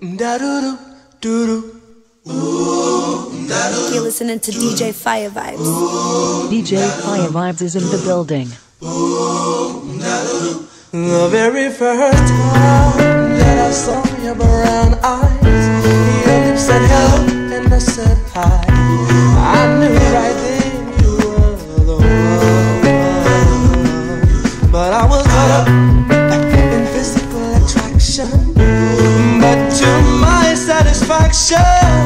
Mdaruru, duru. You're listening to DJ Fiyah Vibez. DJ Fiyah Vibez is in the building. The very first time that I saw your brown eyes. passion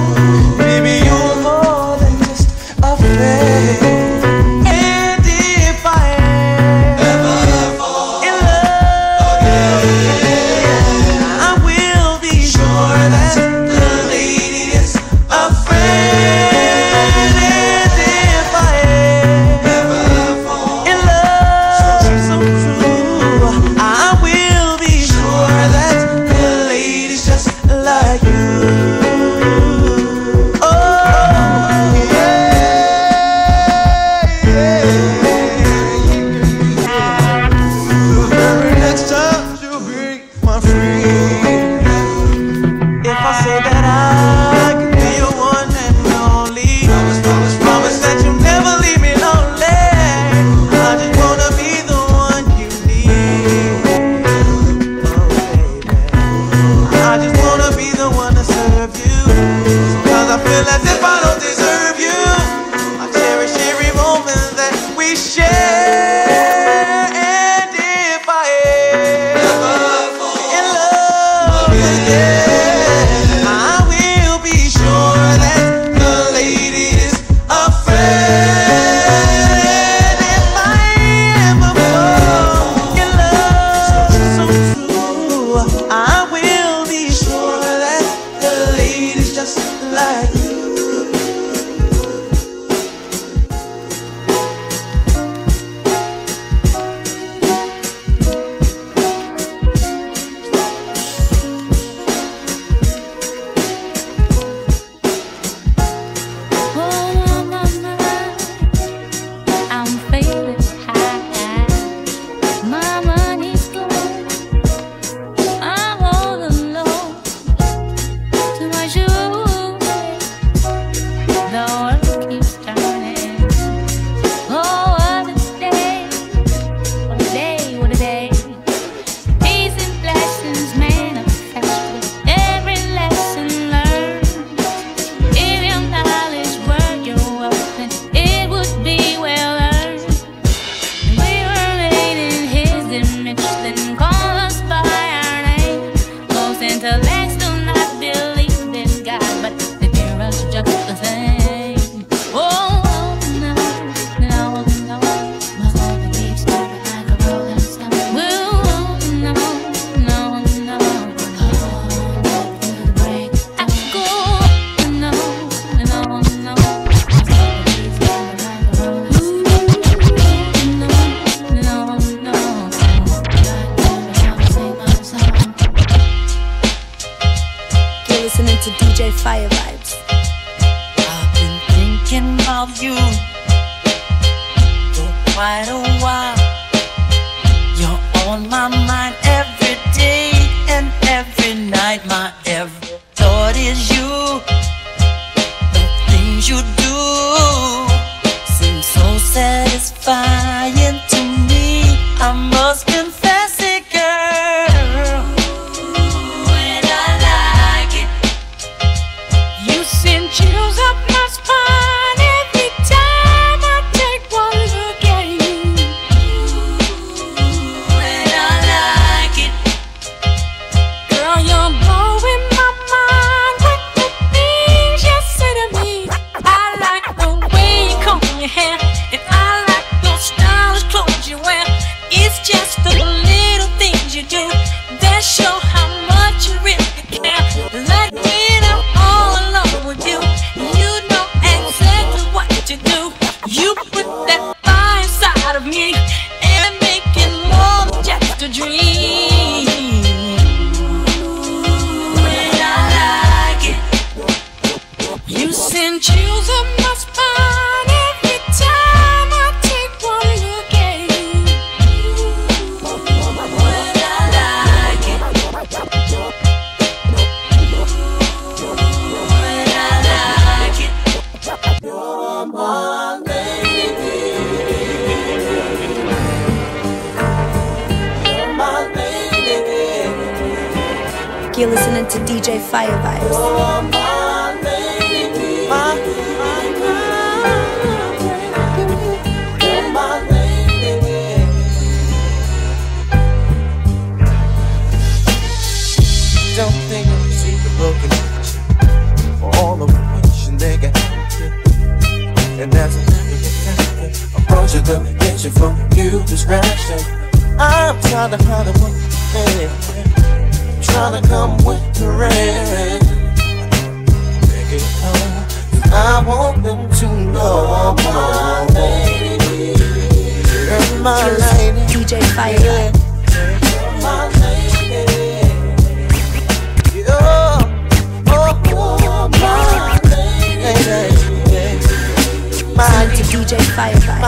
DJ Firefly.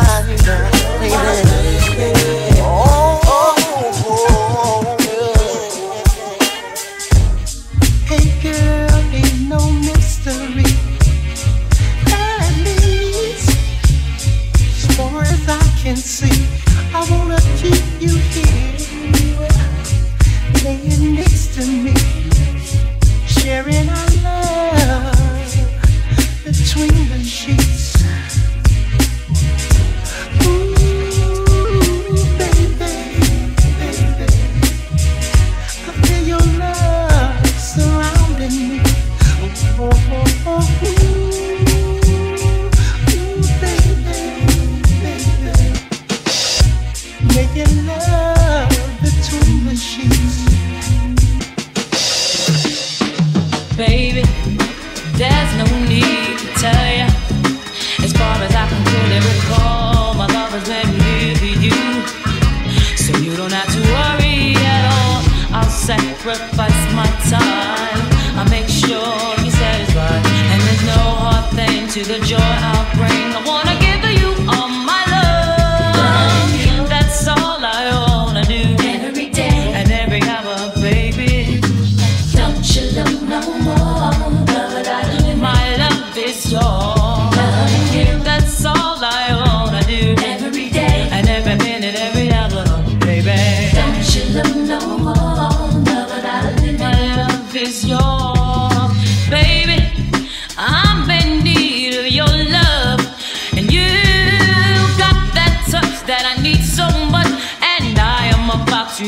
the joy I bring. I wanna give.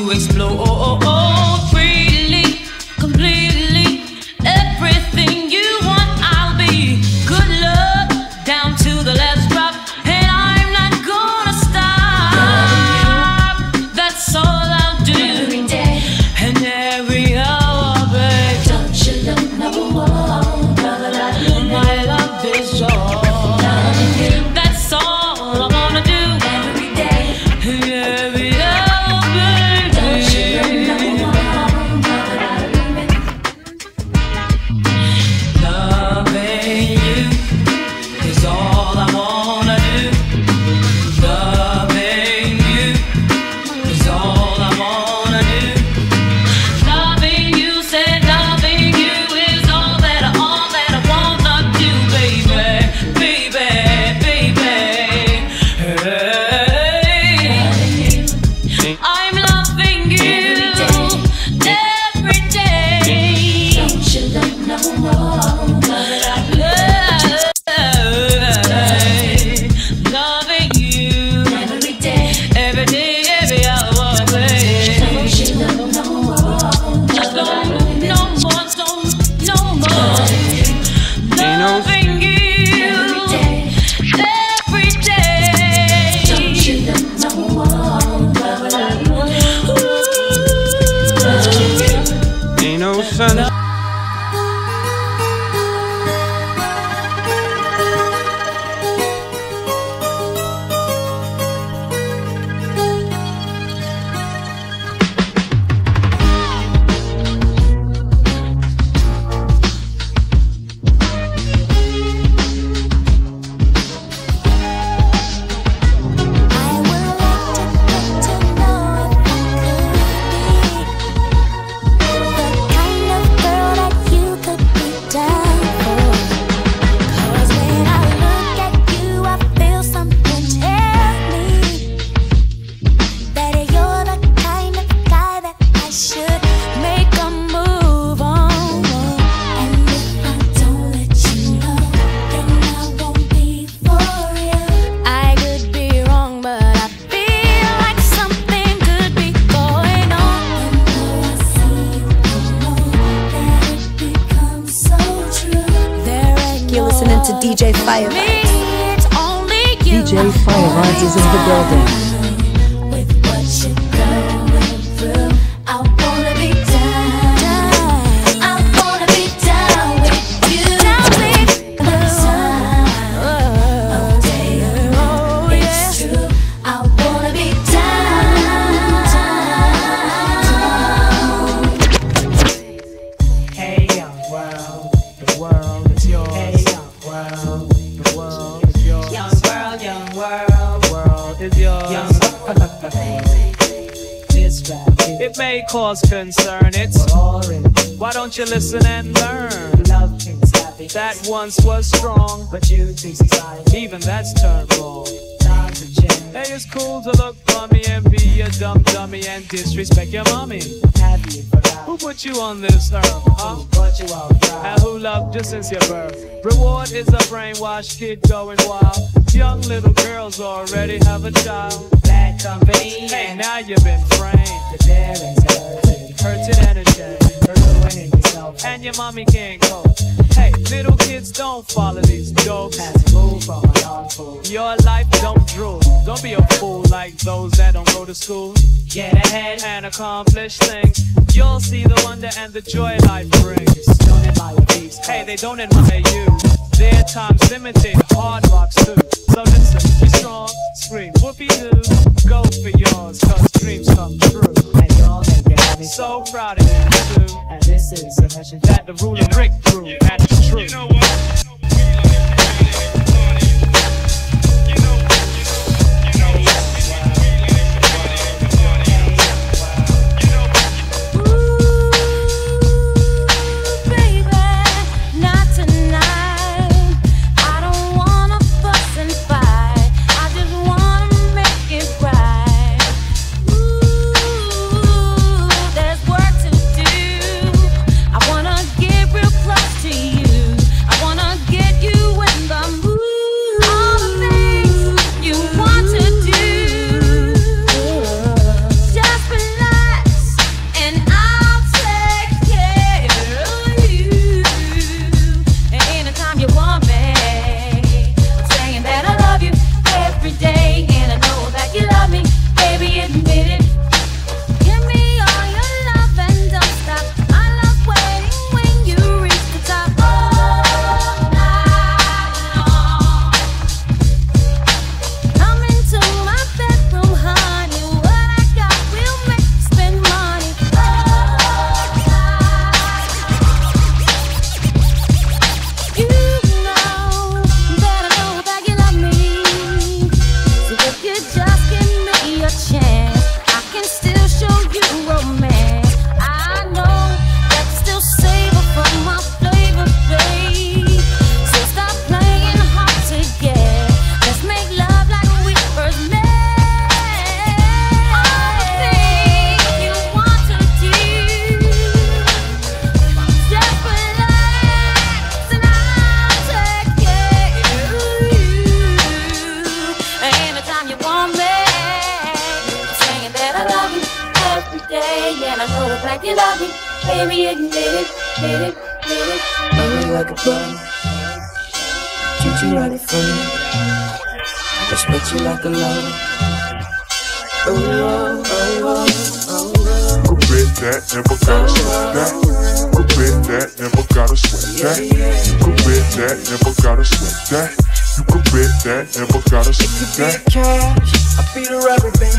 to explore. Oh, oh, oh. Cause concern. It's boring. Why don't you listen and learn? Love things happy. That once was strong, but you think society, even that's turned wrong. Hey, it's cool to look bummy and be a dumb dummy and disrespect your mommy. Happy Who put you on this earth, huh? Put you on And who loved you since your birth? Reward is a brainwashed kid going wild. Young little girls already have a child. Bad company. Hey, now you've been framed. The parents hurting, and yourself. And your mommy can't cope. Hey, little kids don't follow these jokes. That's move from a. Your life don't drool. Don't be a fool like those that don't go to school. Get ahead and accomplish things. You'll see the wonder and the joy life brings. Don't admire these. Hey, they don't admire you. Their time's limited, hard rocks too. So listen, be strong, scream whoopee doo. Go for yours, cause dreams come true. And y'all it happy. So proud of you too. And this is a message that the ruler Rick threw, and it's true.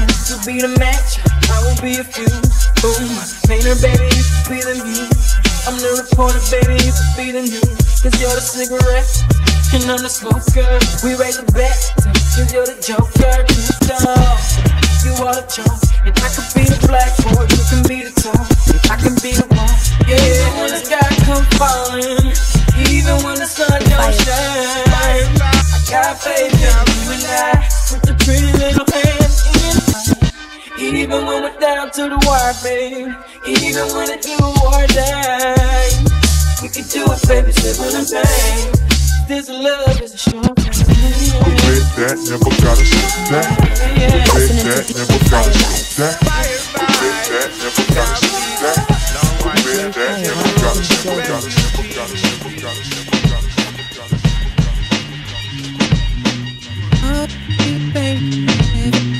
To be the match. I will be a few. Boom, painter, baby, you be the muse. I'm the reporter, baby, you could be the news. Cause you're the cigarette, and I'm the smoker. We raise the bet, cause you're the joker. You dog, you are the charm. And I could be the blackboard, you can be the top. I can be the one. Yeah, Even when the sky come falling, even when the sun don't shine. I got faith in you and I, with the pretty little hands in mine. Even when we're down to the wire, babe. Even when it's a war day We can do it, baby, simple and pain This love is a sure thing The way that never gotta stop that. The way that never gotta stop that. The way that never gotta that. That never gotta that. That never gotta that.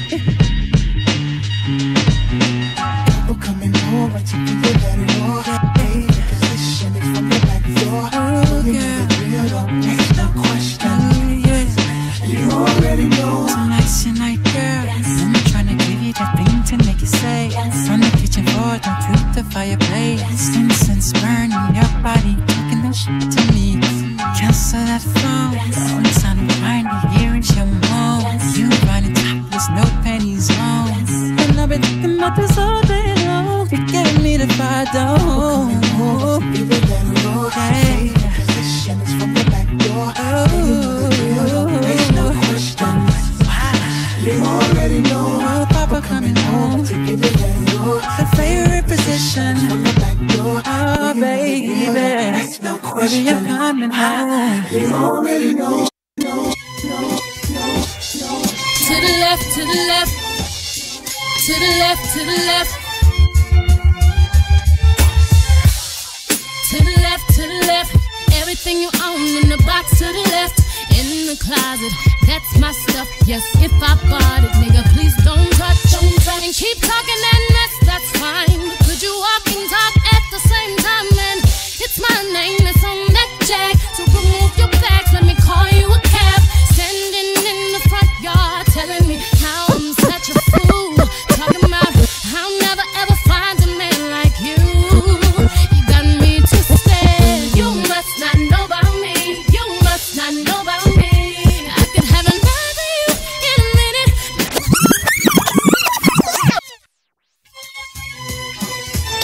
waiting for the.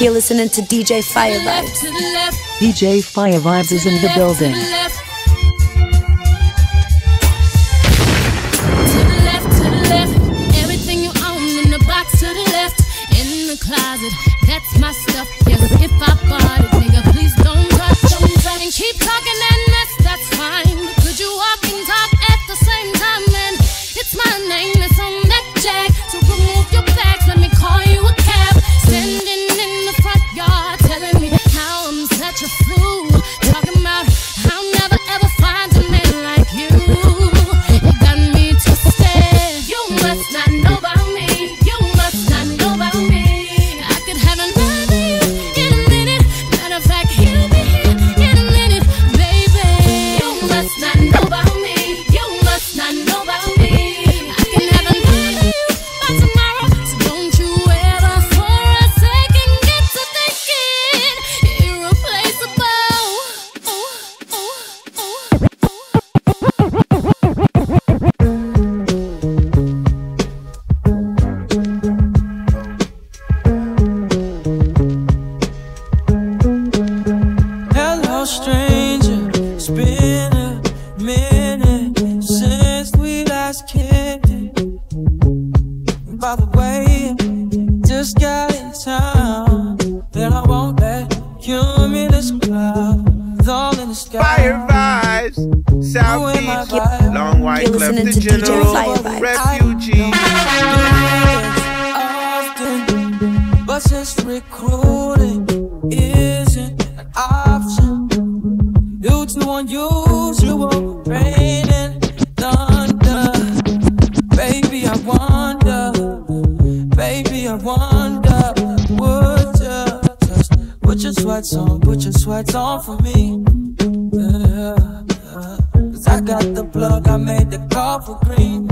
You're listening to DJ Fiyah Vibez. DJ Fiyah Vibez is in the building. got the plug, I made the call for green.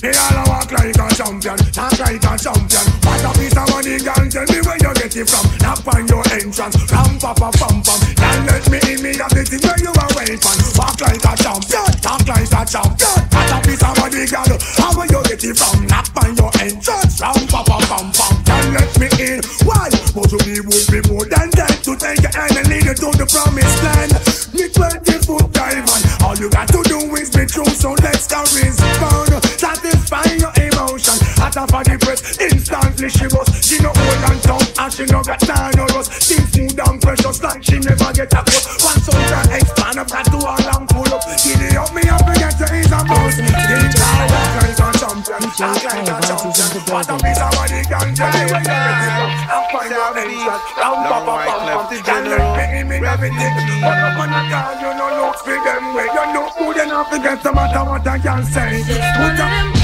They all walk like a champion, talk like a champion. What a piece of money, girl, tell me where you get it from. Knock on your entrance, ram pa pa pam pam. Now let me in, me have the where you are waiting for. Walk like a champion, talk like a champion. What a piece of money, girl, how where you get it from? Knock on your entrance, ram pa pa pam pam. Now let me in, why? But you need would be more than that to take your hand and lead you to the promised land. Me twenty foot diamond. All you got to do is be true, so let's go respond. Satisfy your emotion. At a for the press, instantly she was. She no hold and dumb, and she no got time no us. Things food and precious like she never get a cut. One soldier expand up, got to all and pull up. Giddy up, me up again to his and boss. Giddy up, like a champion, like a champion. What a piece of money can tell you when you're ready. I'm fine, I'm in chat. Round, pop, pop, pop, pop. Can't let me in, me never think. What a man, I can't, you know. Ask for them where you look good not against no matter what I can say. Put up.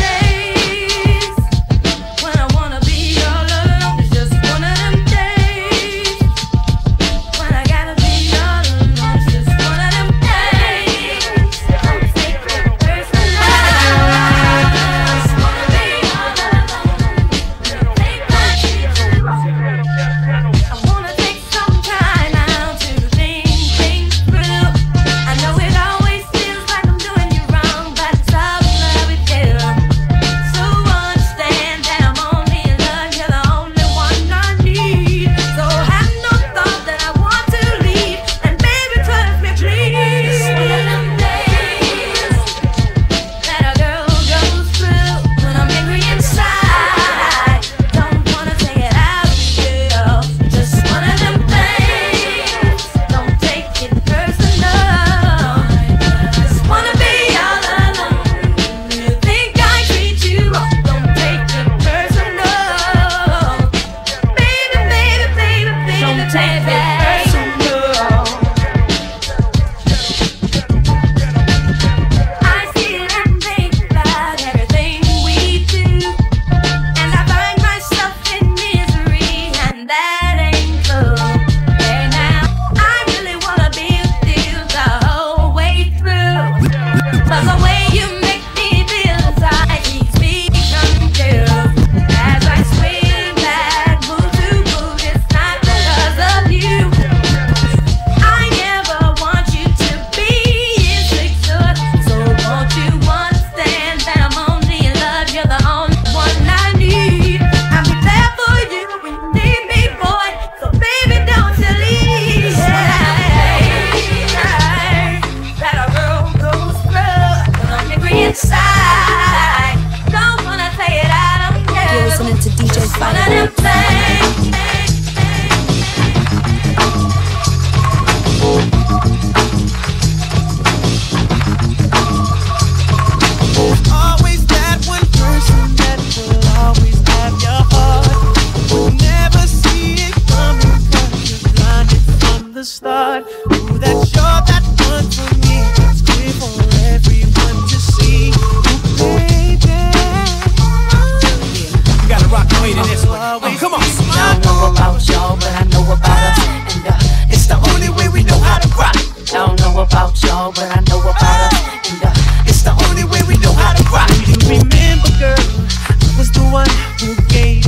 know, but I know about it, You know, it's the only way we know how to rock. You remember, girl, I was the one who gave.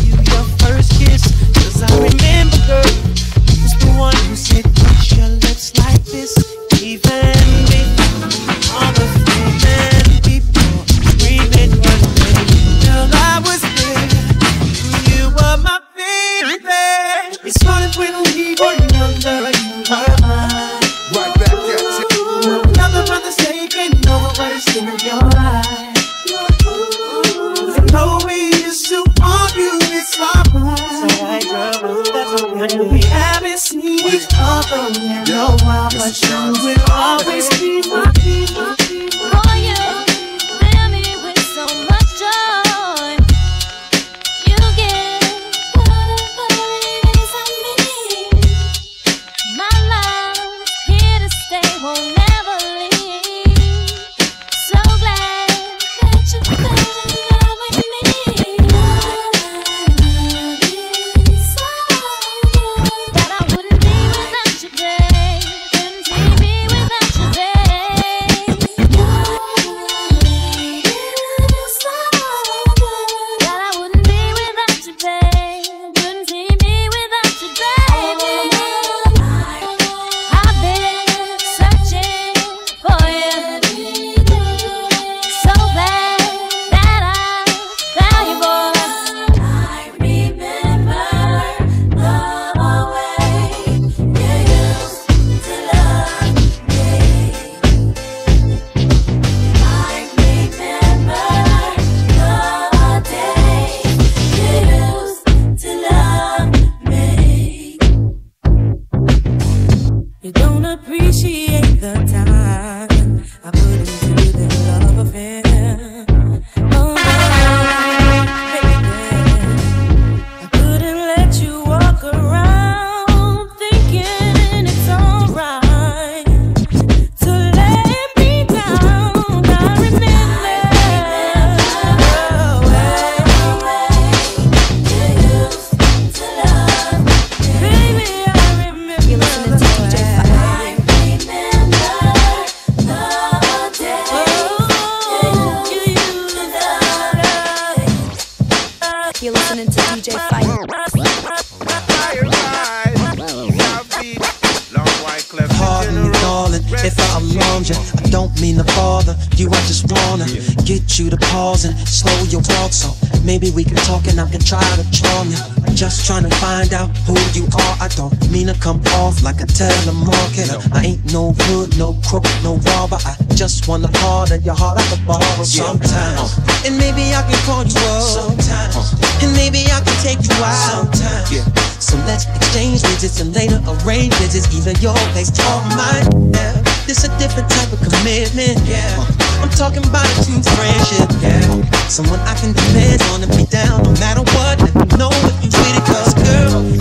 get you to pause and slow your walk so maybe we can talk and I can try to charm you. i just trying to find out who you are. I don't mean to come off like a telemarketer. I ain't no hood, no crook, no robber. I just wanna part of your heart at the bar sometimes. Uh. And maybe I can call you up sometimes. Uh. And maybe I can take you out sometimes. Yeah. So let's exchange digits and later arrange digits, either your place or mine. Yeah. This a different type of commitment. Yeah. Uh. I'm talking about a true friendship. Yeah. Someone I can depend on and be down no matter what. Let me know if you with it, cause girl.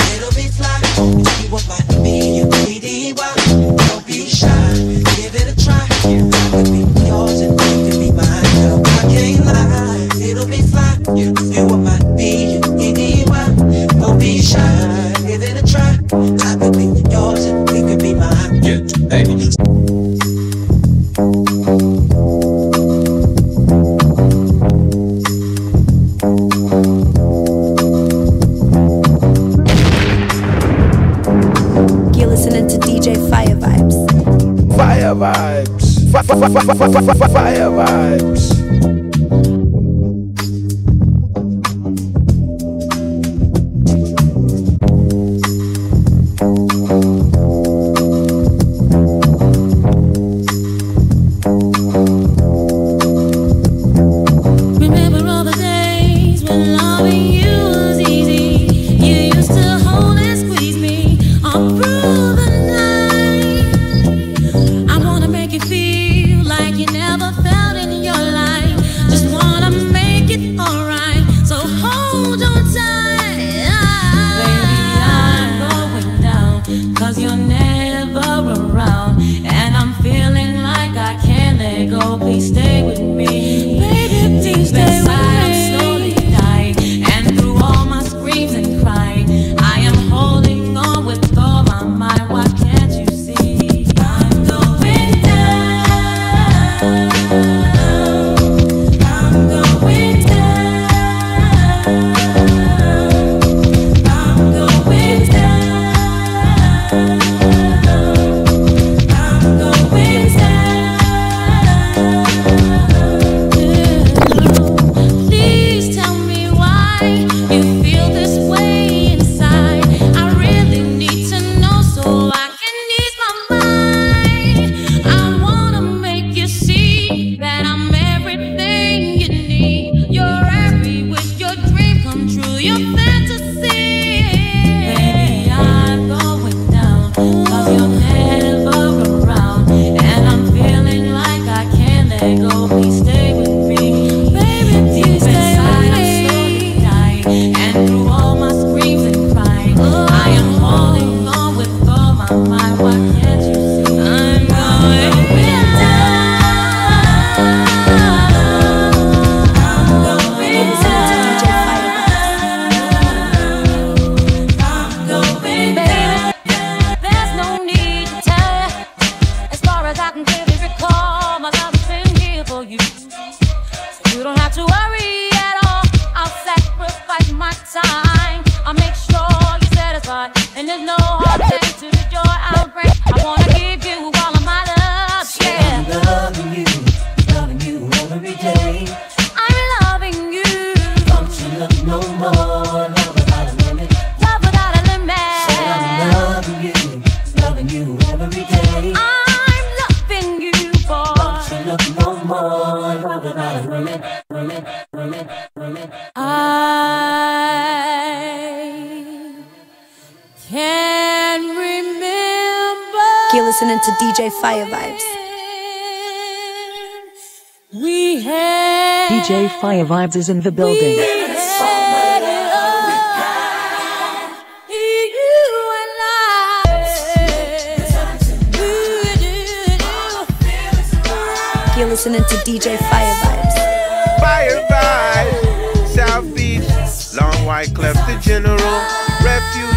fire. Vibez is in the building. You're listening to DJ Fiyah Vibez. Fiyah Vibez, South Beach, Long White the General, Refuge.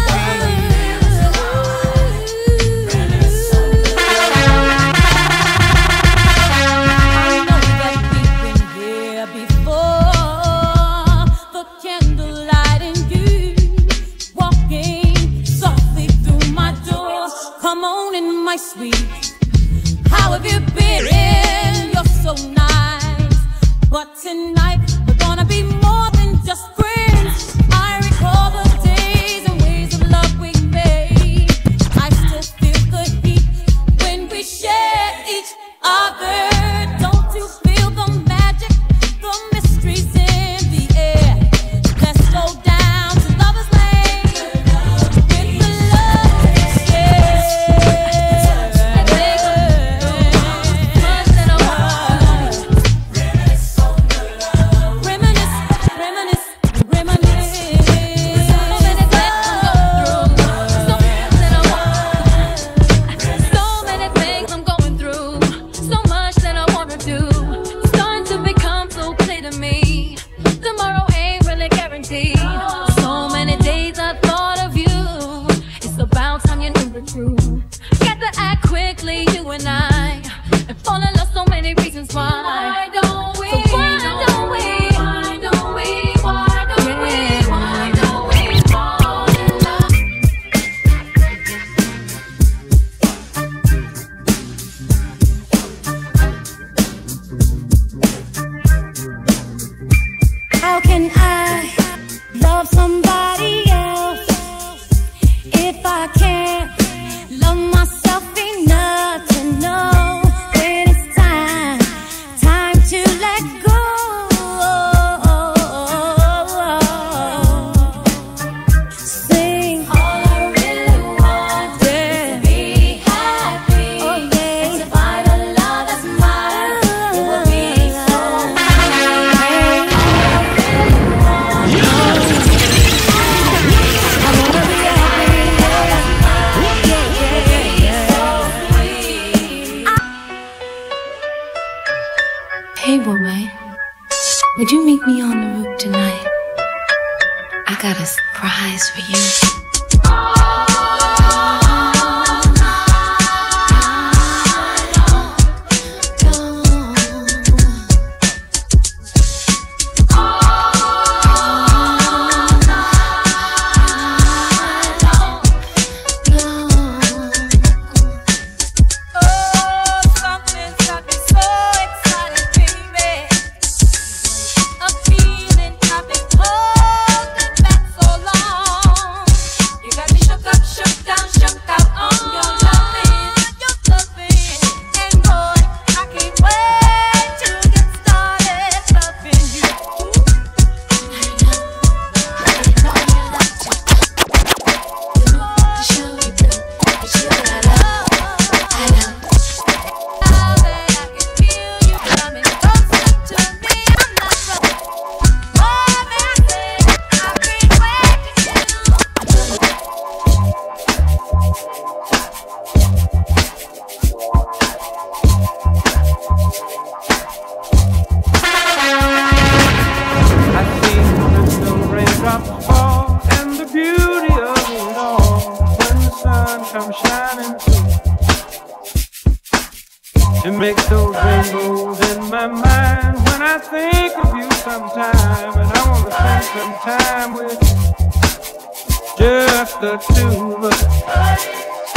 tonight. Would you meet me on the roof tonight? I got a surprise for you. Sometime, and I want to spend some time with just the two of us.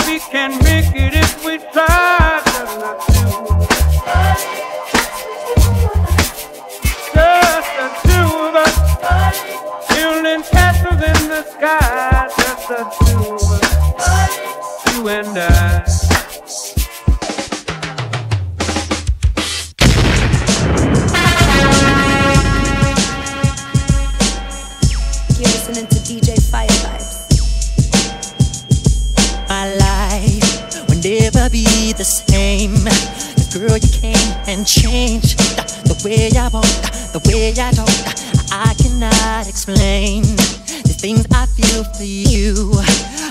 We can make it if we try, just the two of us. Just the two of us Building castles in the sky Just the two of us You and I same. The girl you came and changed the, way I walk, the way I talk. I cannot explain the things I feel for you.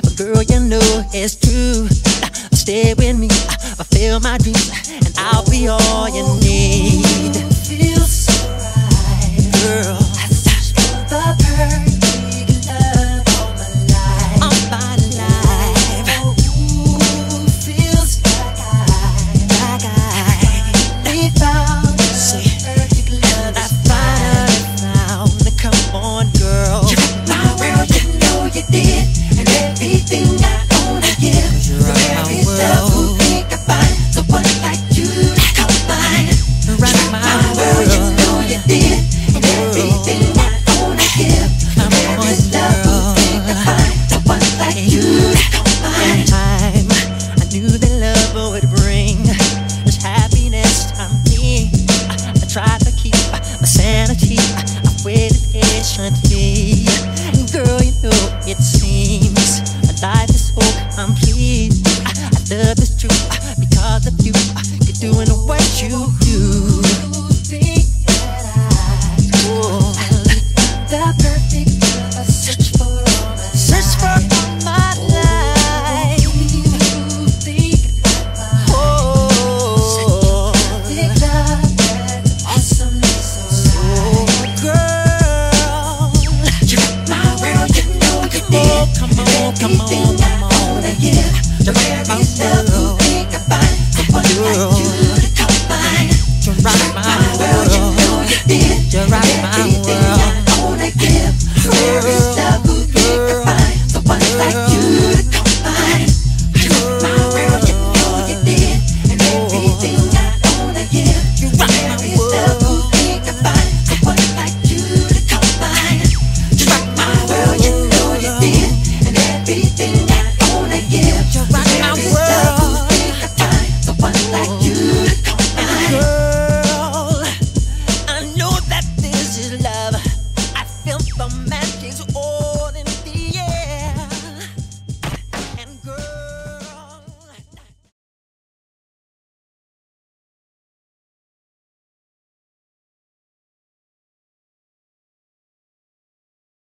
But girl, you know it's true. Stay with me, fulfill my dreams, and I'll be all you need. Feels so right, girl. The perfect